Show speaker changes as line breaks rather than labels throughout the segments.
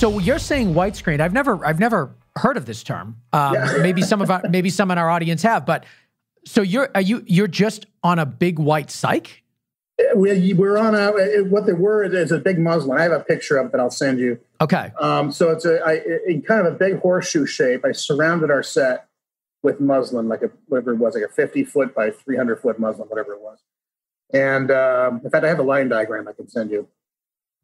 So you're saying white screen? I've never, I've never heard of this term. Um, yeah. maybe some of our, maybe some in our audience have, but so you're, are you, you're just on a big white cyc?
We, we're on a what the word is a big muslin. I have a picture of it that I'll send you.
Okay.
Um, so it's a, I, in kind of a big horseshoe shape. I surrounded our set with muslin, like a whatever it was, like a fifty foot by three hundred foot muslin, whatever it was. And um, in fact, I have a line diagram I can send you.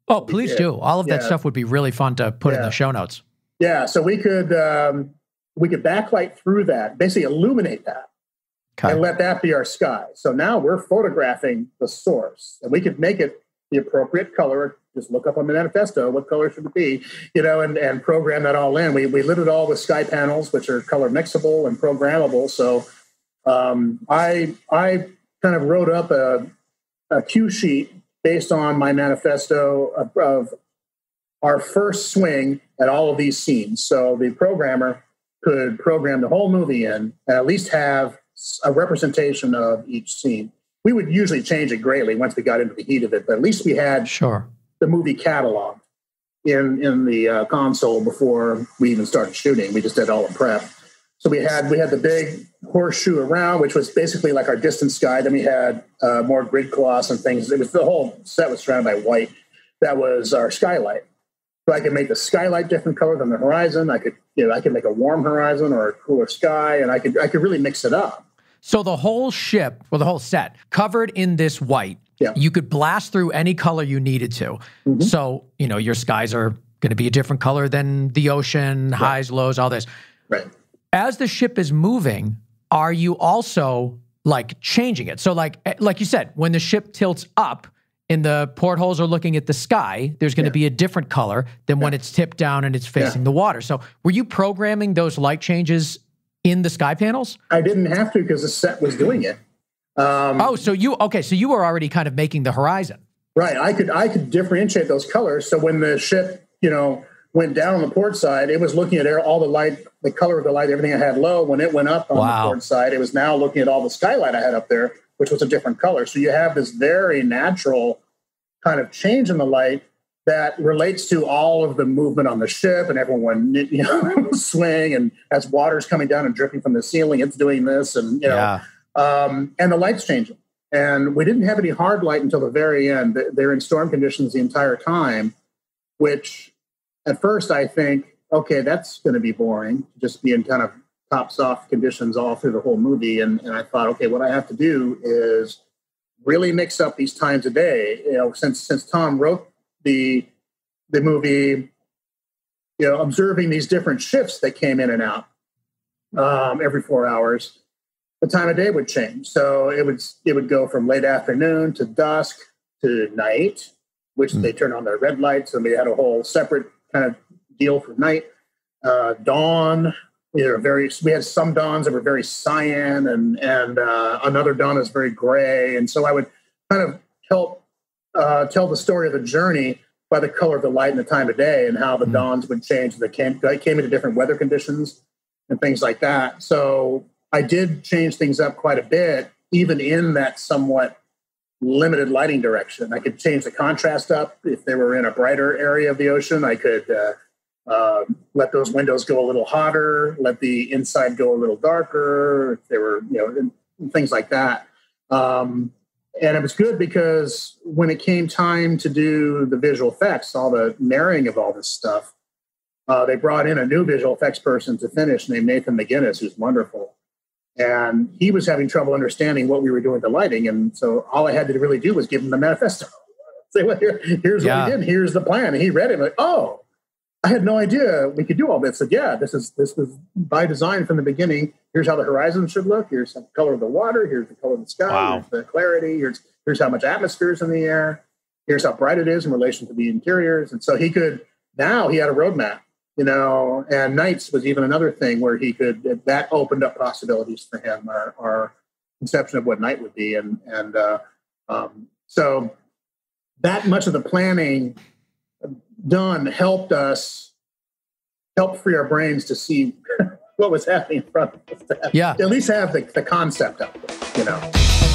Oh, please do. All of that yeah. stuff would be really fun to put yeah. in the show notes.
Yeah, so we could um, we could backlight through that, basically illuminate that, okay. and let that be our sky. So now we're photographing the source, and we could make it the appropriate color. Just look up on the manifesto what color should it be, you know, and, and program that all in. We we lit it all with SkyPanels, which are color mixable and programmable. So um, I I kind of wrote up a a cue sheet based on my manifesto of, of our first swing at all of these scenes. So the programmer could program the whole movie in and at least have a representation of each scene. We would usually change it greatly once we got into the heat of it, but at least we had
sure
the movie catalog in in the uh, console before we even started shooting. We just did all the prep. So we had we had the big horseshoe around, which was basically like our distance guide. Then we had uh, more grid cloths and things. It was the whole set was surrounded by white. That was our skylight. So I could make the skylight different color than the horizon. I could you know I could make a warm horizon or a cooler sky, and I could I could really mix it up.
So the whole ship, well, the whole set covered in this white.
Yeah.
You could blast through any color you needed to. Mm-hmm. So you know your skies are going to be a different color than the ocean, right. highs, lows, all this.
Right
as the ship is moving, are you also like changing it? So like eh, like you said, when the ship tilts up and the portholes are looking at the sky, there's going to yeah. be a different color than yeah. when it's tipped down and it's facing yeah. the water. So were you programming those light changes in the SkyPanels?
I didn't have to because the set was doing it. Um,
oh, so you okay? So you were already kind of making the horizon,
right? I could I could differentiate those colors. So when the ship, you know, went down on the port side, it was looking at all the light, the color of the light, everything I had low. When it went up on wow. the port side, it was now looking at all the skylight I had up there, which was a different color. So you have this very natural kind of change in the light that relates to all of the movement on the ship and everyone you know swing and as water's coming down and dripping from the ceiling, it's doing this and you know yeah. um, and the light's changing. And we didn't have any hard light until the very end. They're in storm conditions the entire time, which at first I think, okay, that's going to be boring, just be in kind of top soft conditions all through the whole movie. And, and I thought, okay, what I have to do is really mix up these times a day. You know, since since Tom wrote the the movie, you know, observing these different shifts that came in and out um, every four hours, the time of day would change. So it would it would go from late afternoon to dusk to night, which mm. they turn on their red lights, and they had a whole separate kind of deal for night. Uh, dawn, know, very. We had some dawns that were very cyan, and and uh, another dawn is very gray. And so I would kind of help uh, tell the story of the journey by the color of the light and the time of day, and how the mm-hmm. dawns would change. They came they came into different weather conditions and things like that. So I did change things up quite a bit, even in that somewhat limited lighting direction. I could change the contrast up if they were in a brighter area of the ocean. I could uh, uh, let those windows go a little hotter, let the inside go a little darker. If they were, you know, things like that. Um, and it was good because when it came time to do the visual effects, all the marrying of all this stuff, uh, they brought in a new visual effects person to finish named Nathan McGuinness, who's wonderful and he was having trouble understanding what we were doing with the lighting. And so all I had to really do was give him the manifesto. Say, well, here, here's yeah. what we did. Here's the plan. And he read it. Like, oh, I had no idea we could do all this. Said, yeah, this is this was by design from the beginning. Here's how the horizon should look. Here's the color of the water. Here's the color of the sky. Wow. Here's the clarity. Here's here's how much atmosphere is in the air. Here's how bright it is in relation to the interiors. And so he could now he had a roadmap you know, and nights was even another thing where he could that opened up possibilities for him, our, our conception of what night would be, and and uh, um, so that much of the planning done helped us help free our brains to see what was happening in front of us.
Yeah,
at least have the, the concept of it, you know.